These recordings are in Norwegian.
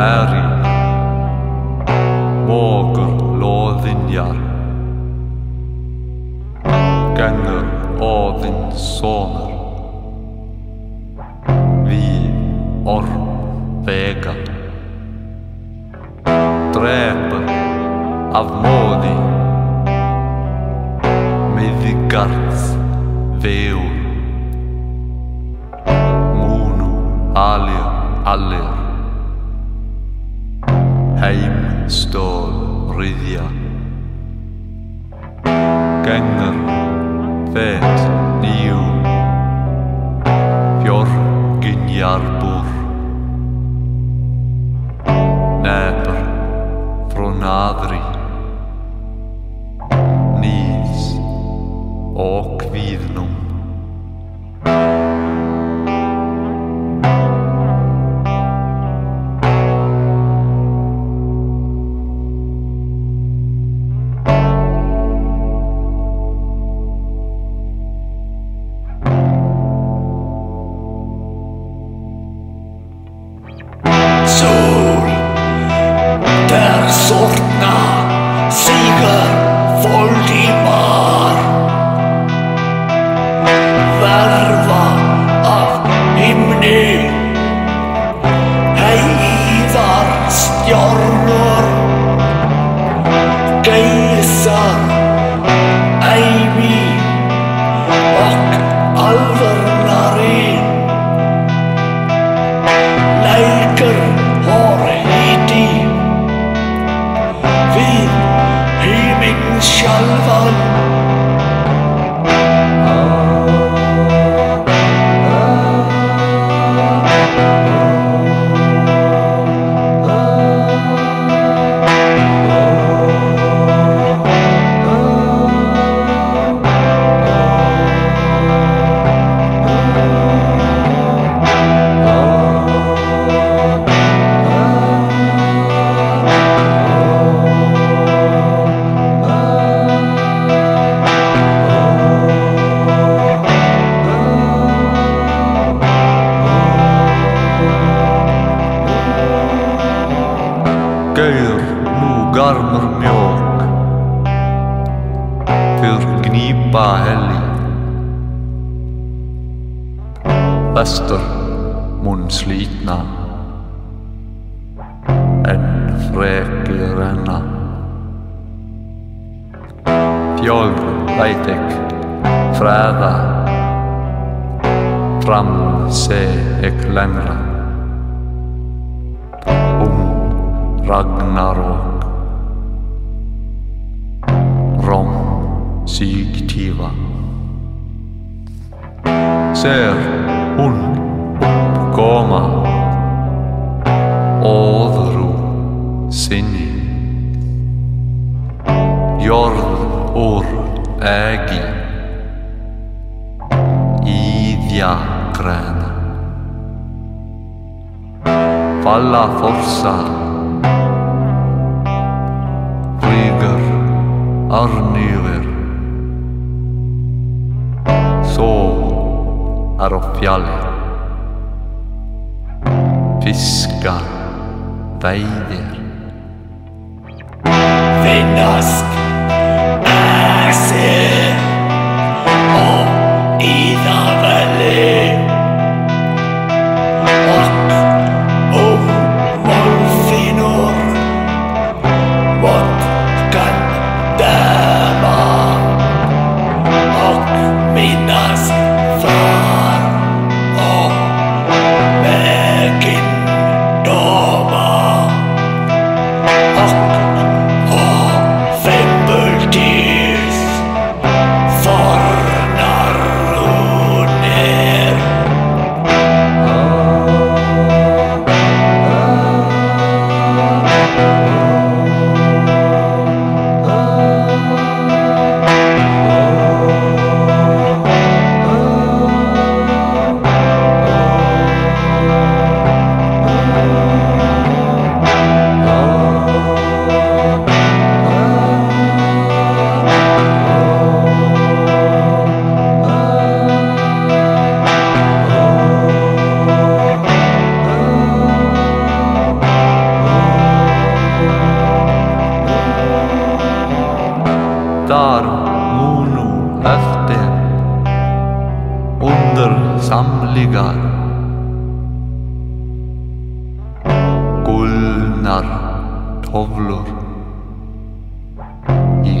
æri Mógur loðinjar Gengur óðinn sonur Við orm vega. Drepur af móði Miðgarðs vegur Múnu alir. allir stôl ryddio. Gengr, fed, niw, fior gyniar bwr. Nebr, fronadd Vestur mun slitna, En freki renna veit ek Fræða Fram se ek lengra Um Ragnarok Rom sygtiva. Ser Roma, all the room Jorn or Egi, Idia Crena. Falla forza, Flyger Arniver, So Arofjallet. Á veier. Finnask veiðir Finnast ligar Gulnar tovlur í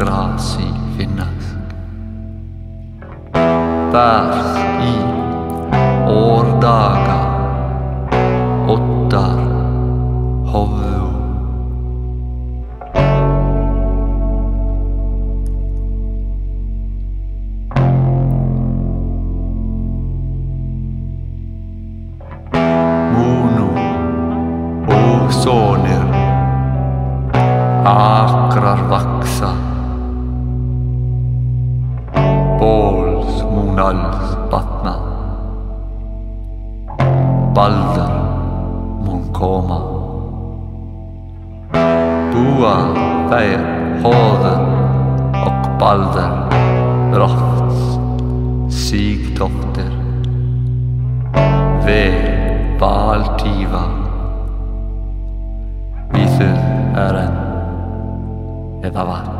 grasi finnast Berð í ordagar hóður og baldur Rofts ved baltiva vi Víþuð er enn eða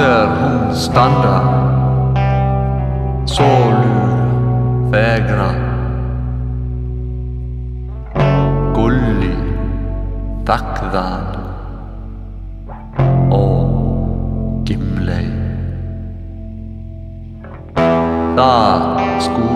ser hún standa Sólur fegra Gulli þakðan og gimlei Da skúlu